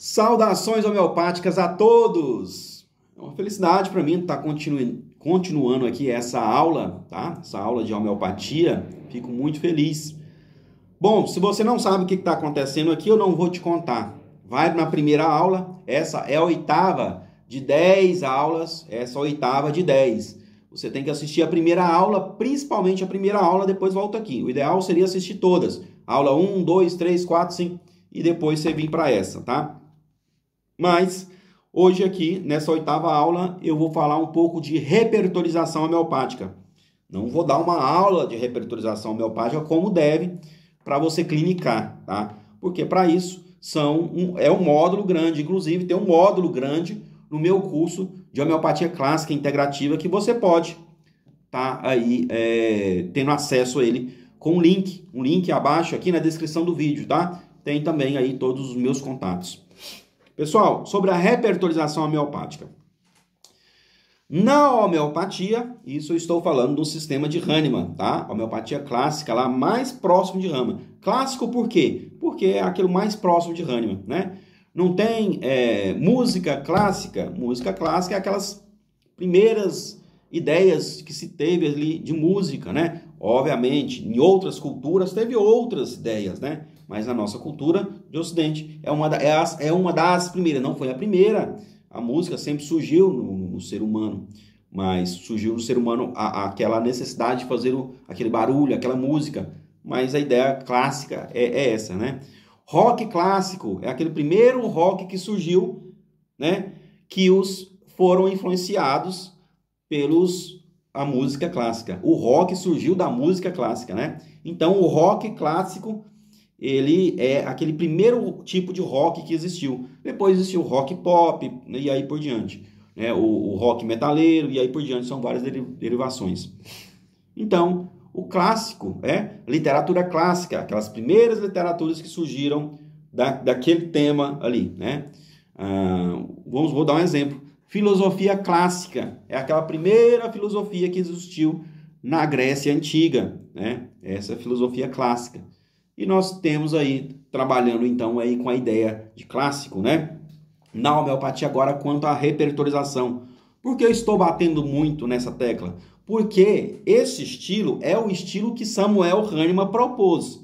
Saudações homeopáticas a todos! É uma felicidade para mim estar tá continu... continuando aqui essa aula, tá? Essa aula de homeopatia. Fico muito feliz. Bom, se você não sabe o que está acontecendo aqui, eu não vou te contar. Vai na primeira aula, essa é a oitava de 10 aulas, essa é a oitava de 10. Você tem que assistir a primeira aula, principalmente a primeira aula, depois volta aqui. O ideal seria assistir todas. Aula 1, 2, 3, 4, 5 e depois você vir para essa, tá? Mas hoje aqui, nessa oitava aula, eu vou falar um pouco de repertorização homeopática. Não vou dar uma aula de repertorização homeopática como deve para você clinicar, tá? Porque para isso são um, é um módulo grande, inclusive tem um módulo grande no meu curso de homeopatia clássica integrativa que você pode tá aí é, tendo acesso a ele com um link, um link abaixo aqui na descrição do vídeo, tá? Tem também aí todos os meus contatos. Pessoal, sobre a repertorização homeopática. Na homeopatia, isso eu estou falando do sistema de Hahnemann, tá? Homeopatia clássica, lá mais próximo de Hahnemann. Clássico por quê? Porque é aquilo mais próximo de Hahnemann, né? Não tem é, música clássica. Música clássica é aquelas primeiras ideias que se teve ali de música, né? Obviamente, em outras culturas teve outras ideias, né? mas na nossa cultura de Ocidente é uma, da, é, as, é uma das primeiras, não foi a primeira. A música sempre surgiu no, no ser humano, mas surgiu no ser humano a, a, aquela necessidade de fazer o, aquele barulho, aquela música. Mas a ideia clássica é, é essa, né? Rock clássico é aquele primeiro rock que surgiu, né? Que os foram influenciados pelos a música clássica. O rock surgiu da música clássica, né? Então o rock clássico ele é aquele primeiro tipo de rock que existiu. Depois existiu o rock pop e aí por diante. Né? O, o rock metaleiro e aí por diante são várias derivações. Então, o clássico é literatura clássica, aquelas primeiras literaturas que surgiram da, daquele tema ali. Né? Ah, vamos, vou dar um exemplo. Filosofia clássica é aquela primeira filosofia que existiu na Grécia Antiga. Né? Essa é filosofia clássica. E nós temos aí, trabalhando então aí com a ideia de clássico, né? Na homeopatia agora quanto à repertorização. Por que eu estou batendo muito nessa tecla? Porque esse estilo é o estilo que Samuel Hahnemann propôs.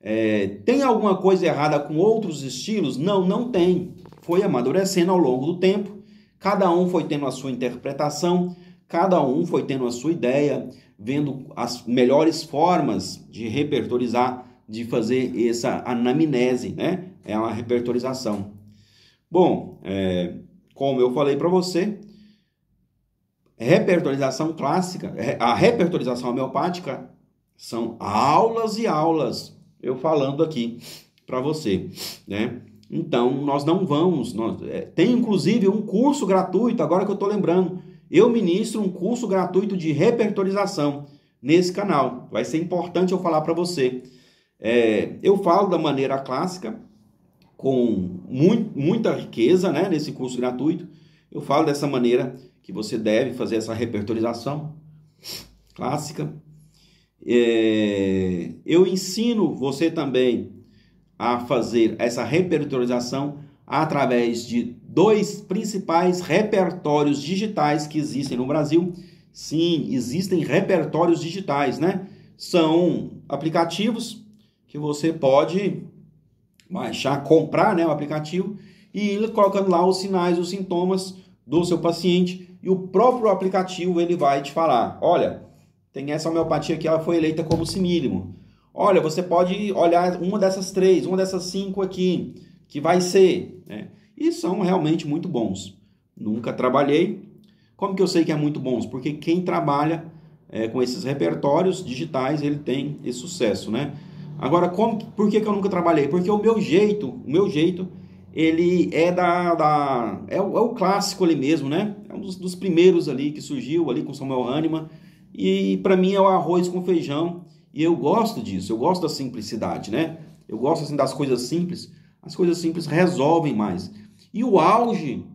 É, tem alguma coisa errada com outros estilos? Não, não tem. Foi amadurecendo ao longo do tempo. Cada um foi tendo a sua interpretação, cada um foi tendo a sua ideia, vendo as melhores formas de repertorizar de fazer essa anamnese, né? É uma repertorização. Bom, é, como eu falei para você, repertorização clássica, a repertorização homeopática são aulas e aulas, eu falando aqui para você, né? Então, nós não vamos, nós, é, tem inclusive um curso gratuito, agora que eu estou lembrando, eu ministro um curso gratuito de repertorização nesse canal, vai ser importante eu falar para você. É, eu falo da maneira clássica, com muito, muita riqueza né, nesse curso gratuito. Eu falo dessa maneira que você deve fazer essa repertorização clássica. É, eu ensino você também a fazer essa repertorização através de dois principais repertórios digitais que existem no Brasil. Sim, existem repertórios digitais, né? São aplicativos que você pode baixar, comprar né, o aplicativo e ir colocando lá os sinais, os sintomas do seu paciente e o próprio aplicativo ele vai te falar, olha, tem essa homeopatia que ela foi eleita como simílimo. Olha, você pode olhar uma dessas três, uma dessas cinco aqui, que vai ser. Né? E são realmente muito bons. Nunca trabalhei. Como que eu sei que é muito bons? Porque quem trabalha é, com esses repertórios digitais, ele tem esse sucesso, né? Agora, como, por que, que eu nunca trabalhei? Porque o meu jeito, o meu jeito, ele é da, da é, o, é o clássico ali mesmo, né? É um dos, dos, primeiros ali que surgiu ali com Samuel Hahnemann. E para mim é o arroz com feijão. E eu gosto disso, eu gosto da simplicidade, né? Eu gosto assim das coisas simples. As coisas simples resolvem mais. E o auge,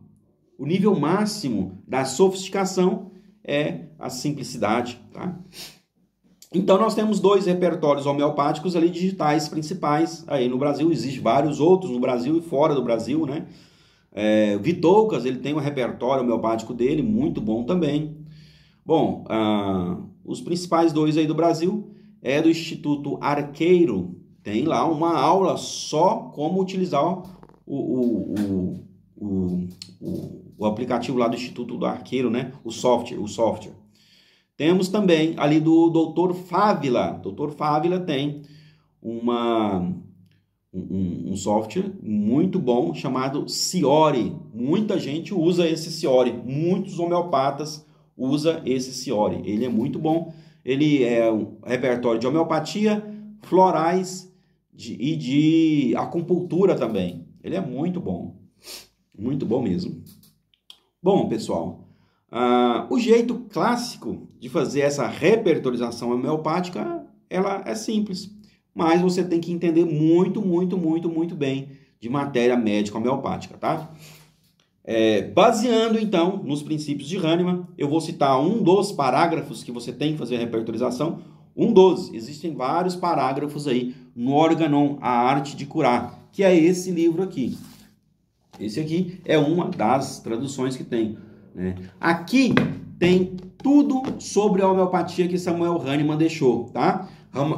o nível máximo da sofisticação é a simplicidade, tá? Então nós temos dois repertórios homeopáticos ali digitais principais. Aí no Brasil existe vários outros no Brasil e fora do Brasil, né? É, Vitoucas, ele tem um repertório homeopático dele, muito bom também. Bom, ah, os principais dois aí do Brasil é do Instituto Arqueiro. Tem lá uma aula só como utilizar o, o, o, o, o, aplicativo lá do Instituto do Arqueiro, né? O software, o software. Temos também ali do Dr. Fávila. Dr. Fávila tem uma, um, um, software muito bom chamado Ciori. Muita gente usa esse Ciori. Muitos homeopatas usam esse Ciori. Ele é muito bom. Ele é um repertório de homeopatia, florais de, e de acupuntura também. Ele é muito bom. Muito bom mesmo. Bom, pessoal, ah, o jeito clássico de fazer essa repertorização homeopática, ela é simples, mas você tem que entender muito, muito, muito, muito bem de matéria médica homeopática, tá? É, baseando então nos princípios de Hahnemann, eu vou citar um dos parágrafos que você tem que fazer a repertorização. Um dos, existem vários parágrafos aí no Organon, a arte de curar, que é esse livro aqui. Esse aqui é uma das traduções que tem. Né? Aqui tem tudo sobre a homeopatia que Samuel Hahnemann deixou, tá?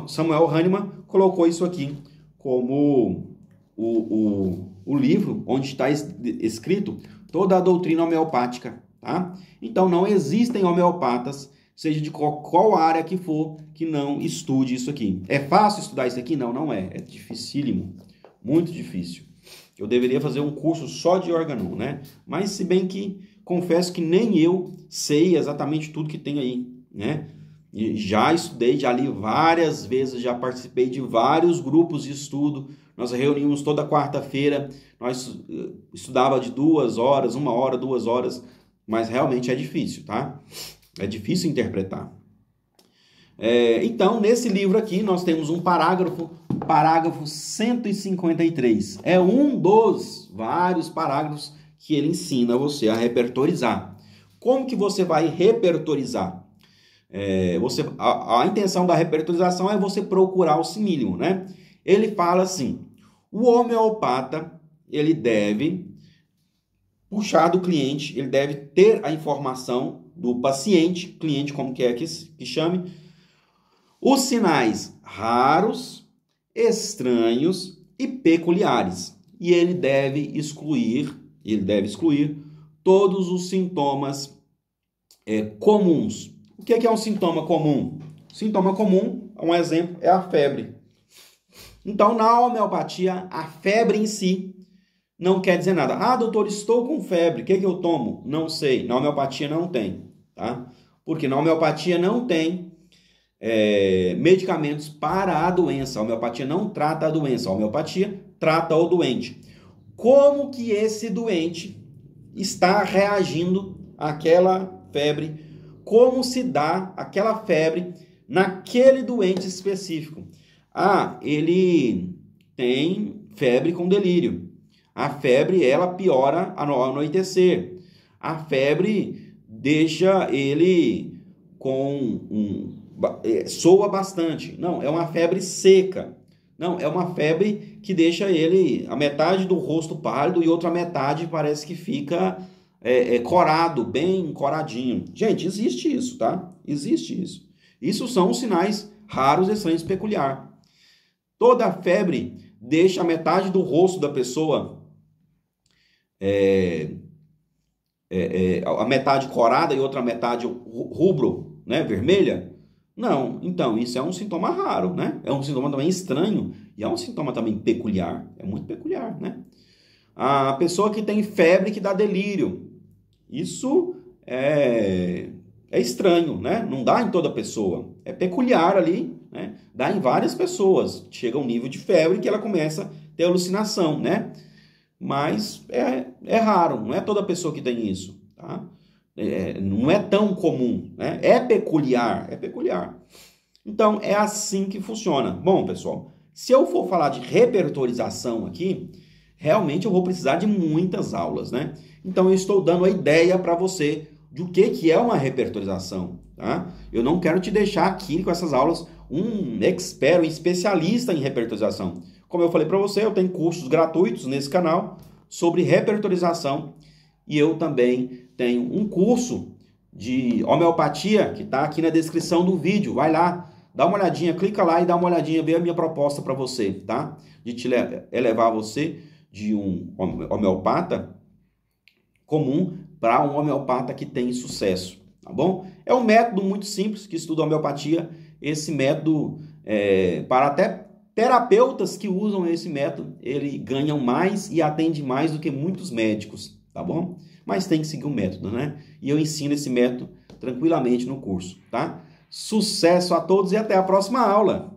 Samuel Hahnemann colocou isso aqui como o, o, o livro onde está escrito toda a doutrina homeopática, tá? Então não existem homeopatas, seja de qual, qual área que for, que não estude isso aqui. É fácil estudar isso aqui? Não, não é. É dificílimo, muito difícil. Eu deveria fazer um curso só de órgão, né? Mas se bem que confesso que nem eu sei exatamente tudo que tem aí, né? Já estudei, já li várias vezes, já participei de vários grupos de estudo. Nós reunimos toda quarta-feira, nós eh, estudava de duas horas, uma hora, duas horas, mas realmente é difícil, tá? É difícil interpretar. É, então, nesse livro aqui, nós temos um parágrafo, parágrafo 153. É um dos vários parágrafos que ele ensina você a repertorizar. Como que você vai repertorizar? É, você, a, a, intenção da repertorização é você procurar o mínimo, né? Ele fala assim: o homeopata ele deve puxar do cliente, ele deve ter a informação do paciente, cliente como quer que, que chame, os sinais raros, estranhos e peculiares. E ele deve excluir ele deve excluir todos os sintomas é, comuns. O que é, que é um sintoma comum? Sintoma comum, um exemplo, é a febre. Então, na homeopatia, a febre em si não quer dizer nada. Ah, doutor, estou com febre, o que, é que eu tomo? Não sei. Na homeopatia não tem, tá? Porque na homeopatia não tem é, medicamentos para a doença. A homeopatia não trata a doença, a homeopatia trata o doente como que esse doente está reagindo àquela febre, como se dá aquela febre naquele doente específico. Ah, ele tem febre com delírio. A febre ela piora ao anoitecer. A febre deixa ele com um, é, soa bastante. Não, é uma febre seca. Não, é uma febre que deixa ele a metade do rosto pálido e outra metade parece que fica é, é, corado, bem coradinho. Gente, existe isso, tá? Existe isso. Isso são os sinais raros, estranhos, peculiar. Toda febre deixa metade do rosto da pessoa é, é, é a metade corada e outra metade rubro, né, vermelha. Não, então isso é um sintoma raro, né? É um sintoma também estranho e é um sintoma também peculiar, é muito peculiar, né? A pessoa que tem febre que dá delírio, isso é, é estranho, né? Não dá em toda pessoa, é peculiar ali, né? Dá em várias pessoas, chega um nível de febre que ela começa a ter alucinação, né? Mas é, é raro, não é toda pessoa que tem isso, tá? É, não é tão comum, né? É peculiar, é peculiar. Então, é assim que funciona. Bom, pessoal, se eu for falar de repertorização aqui, realmente eu vou precisar de muitas aulas, né? Então, eu estou dando a ideia para você do que, que é uma repertorização, tá? Eu não quero te deixar aqui com essas aulas um expert, um especialista em repertorização. Como eu falei para você, eu tenho cursos gratuitos nesse canal sobre repertorização e eu também tenho um curso de homeopatia que está aqui na descrição do vídeo. Vai lá, dá uma olhadinha, clica lá e dá uma olhadinha, vê a minha proposta para você, tá? De te elevar você de um homeopata comum para um homeopata que tem sucesso, tá bom? É um método muito simples que estuda homeopatia. Esse método, é, para até terapeutas que usam esse método, ele ganham mais e atende mais do que muitos médicos, tá bom? Mas tem que seguir o um método, né? E eu ensino esse método tranquilamente no curso, tá? Sucesso a todos e até a próxima aula!